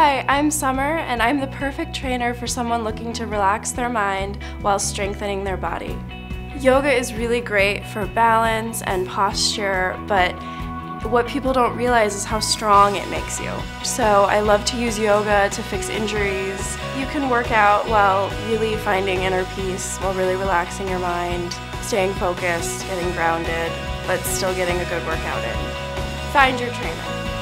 Hi, I'm Summer, and I'm the perfect trainer for someone looking to relax their mind while strengthening their body. Yoga is really great for balance and posture, but what people don't realize is how strong it makes you. So I love to use yoga to fix injuries. You can work out while really finding inner peace, while really relaxing your mind, staying focused, getting grounded, but still getting a good workout in. Find your trainer.